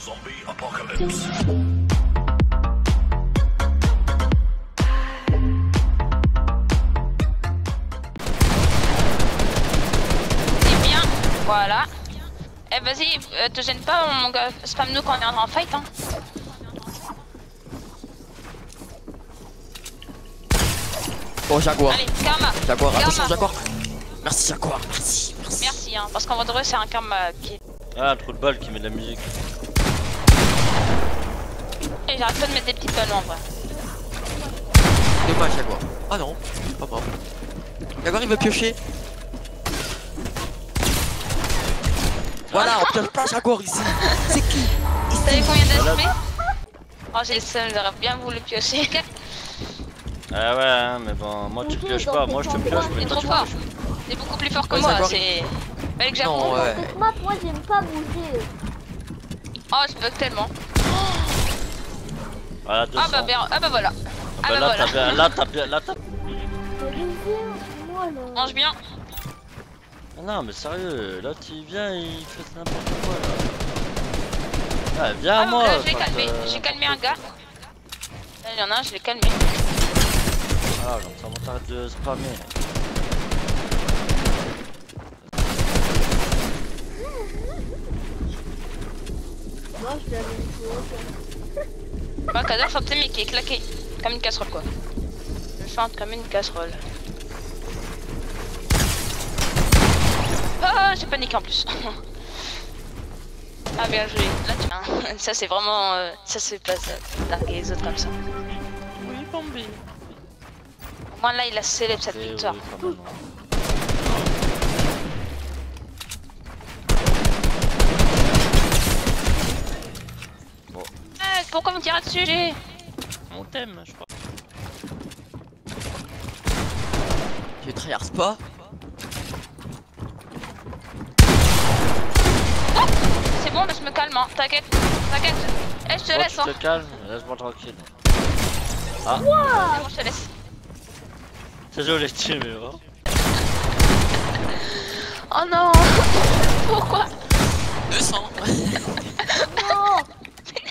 Zombie apocalypse. C'est bien, voilà. Eh vas-y, euh, te gêne pas mon gars, spam nous quand on est en fight hein. Oh, Jaguar. Allez, karma. Jaguar, Karma. attention, Jaguar. Merci, Jaguar. Merci, merci. Merci hein, parce qu'en vrai c'est un karma qui est... Ah, un trou de balle qui met de la musique. J'arrête pas de mettre des petits ballons en vrai. Dommage, Jaguar. Ah non, pas mort. Jaguar, il veut piocher. Voilà, on pioche pas Jaguar ici. C'est qui? Vous savez combien d'ASP Oh j'ai le seum, j'aurais bien voulu piocher. Ah ouais, hein, mais bon, moi tu pioches pas, moi je te pioche, mais T'es toi trop tu fort. pioches. T'es beaucoup plus fort que Ouais, moi, c'est... Fallait que Non, j'apprends. map, moi j'aime pas bouger. Oh je bug tellement. Voilà, 200. Ah bah, bien, ah bah voilà. Ah Bah bah là voilà. t'as bien, là t'as bien, là t'as... Moi. Mange bien. Ah Non mais sérieux, là tu viens il fait n'importe quoi là. Ah viens à Ah, moi là, je l'ai quand, calmé. euh, J'ai calmé un gars. Là, il y en a un, je l'ai calmé. Ah comme ça t'arrête de spammer. Moi je l'avais joué. Bah, Kader chantait mais qui est claqué. Comme une casserole quoi. Je chante comme une casserole. Ah, j'ai paniqué en plus. ah, bien joué. Là, tu... Ça, c'est vraiment. euh, Ça, c'est pas ça. Larguer les autres comme ça. Oui Bambi. Au moins, là, il a célèbre cette victoire. oui, quand même. Eh, pourquoi me tirer dessus j'ai- On t'aime je crois. Tu tryhards pas C'est bon, mais je me calme, hein. T'inquiète. T'inquiète. Eh, je te laisse, hein. te calmes, laisse-moi tranquille. C'est bon, je te laisse. C'est joli tu mais bon. Oh non Pourquoi 200 Non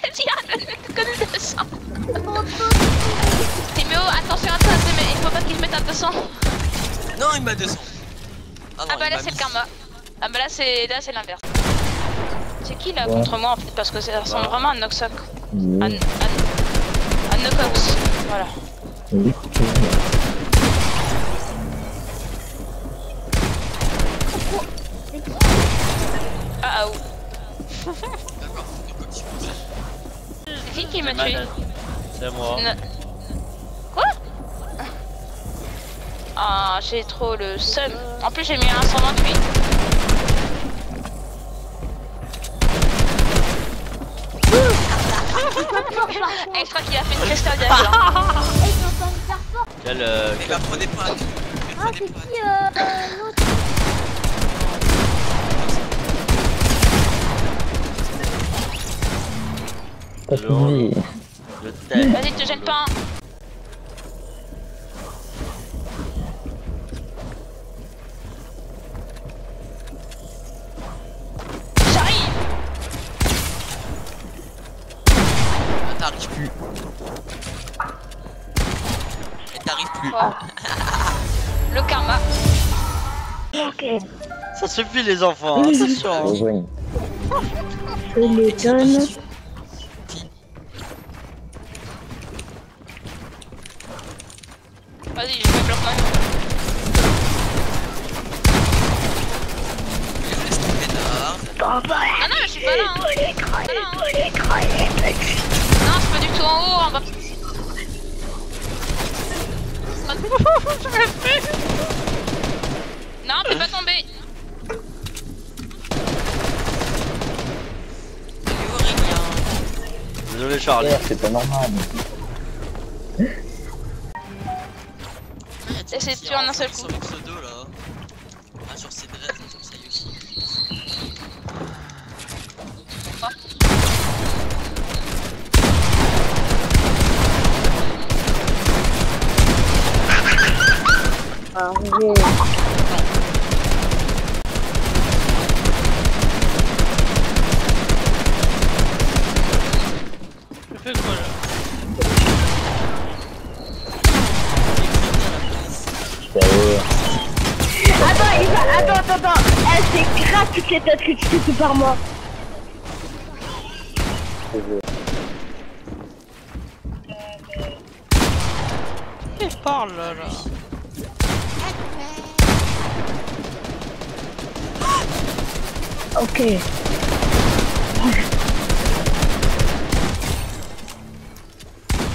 Vas-y, arrête de connaître 200 Timéo, attention à toi, il faut pas qu'il mette à 200 Non, il m'a 200 Ah non, bah là c'est le karma. Ah bah là c'est là c'est l'inverse. C'est qui là contre moi en fait parce que ça ressemble vraiment à un Noxoc Un, un, un Nocox. Voilà. Ah ah ouh C'est qui qui m'a tué C'est moi. Ne- Quoi Ah, j'ai trop le seum. En plus, j'ai mis un 128. Eh, je crois qu'il a fait une. Eh, faire fort. Quel euh, Mais la prenez pas Ah, c'est qui euh, l'autre le, le thème. Vas-y, te gêne pas. J'arrive Ah, T'arrives plus Et t'arrives plus Le karma. Ok. Ça suffit les enfants, attention. hein. Je donne. Vas-y, je me bloque moi. Laisse tomber Nard. Non, non, mais je suis pas là. Hein. Je suis pas là, hein. Non, je suis pas du tout en haut. Je me fais. Non, tu peux pas Aurélien Désolé Charlie. C'est pas normal. Tué en un seul coup. Sur le pseudo là. Ah sur ses dreads, sur ça y est aussi toutes les têtes que tu fais par moi. Il parle là, là. Ok.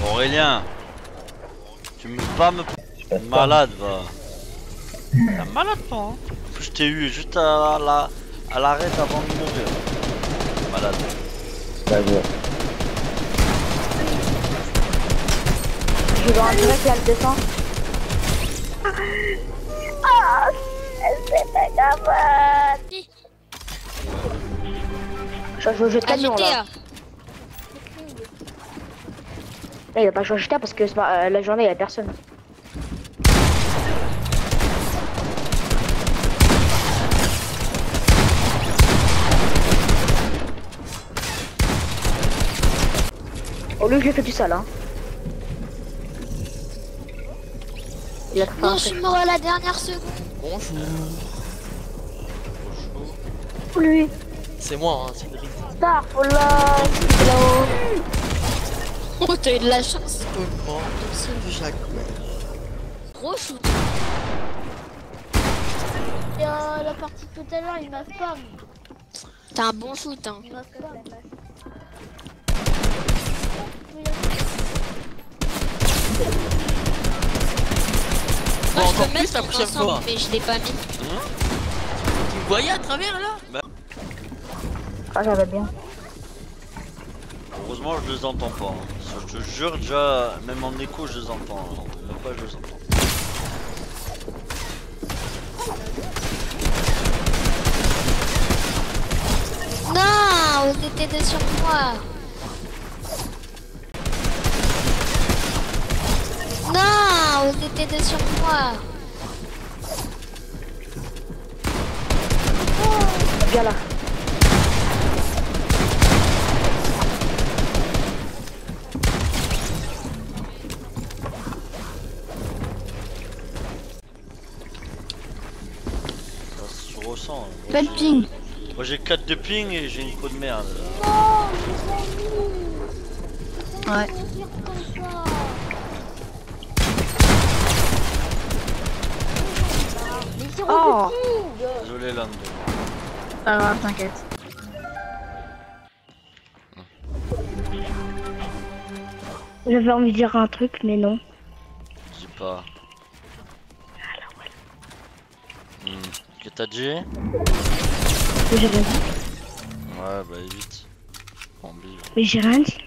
Aurélien Tu me pas me malade va T'es malade toi hein Je t'ai eu juste à la à l'arrêt avant de mourir. Malade. D'accord. Je vais en direct là, le descend. Ah, c'est pas grave. Je vais jouer de camion là. là. Il va pas jouer GTA parce que euh, la journée il y a personne. Au lieu, j'ai fait du sale, hein. Il a Non, je suis mort à la dernière seconde. Bonjour. Lui, C'est moi, hein, Cédric. Starfall, hello. Oh, t'as eu de la chance. Comment C'est Jacques. Gros shoot. Et euh, la partie tout à l'heure, il m'a spam. T'as un bon shoot, hein. Il m'a spam. Moi, je encore peux plus mettre la prochaine ensemble, fois. mais je l'ai pas mis. Tu me voyais à travers là Ah, j'avais bien. Heureusement je les entends pas. hein. Je te jure déjà, même en écho je les entends. hein. Même pas je les entends. Non, vous étiez sur moi. Non, vous étiez deux sur moi. Viens là. Ça se ressent. hein. Pas de ping. Moi j'ai 4 de ping et j'ai une peau de merde. Ouais. Oh Désolé Lando. Pas grave, t'inquiète. J'avais envie de dire un truc, mais non. Dis pas. Hmm. Que t'as dit? Ouais Mais j'ai rien dit. bah évite. Mais j'ai rien dit.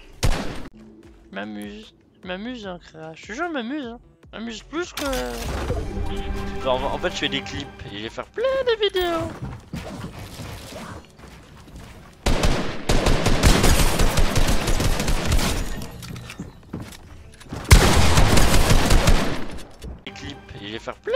Je m'amuse. M'amuse hein créa. Je te jure je m'amuse hein. Je m'amuse plus que... Genre, en fait je fais des clips et je vais faire plein de vidéos. Des clips et je vais faire plein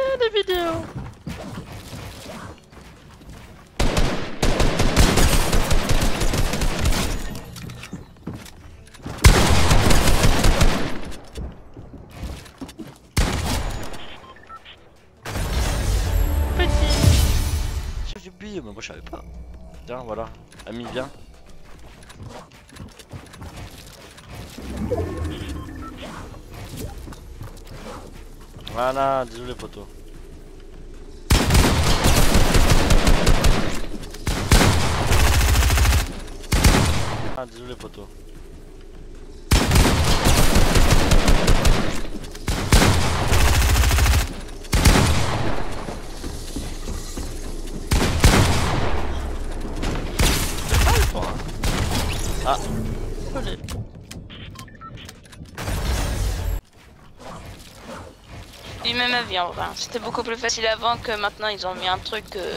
mais moi je savais pas. Tiens, voilà. Ami, viens. Voilà, désolé poteau. Ah, désolé poteau. Ah, désolé. Même vrai. C'était beaucoup plus facile avant que maintenant ils ont mis un truc euh,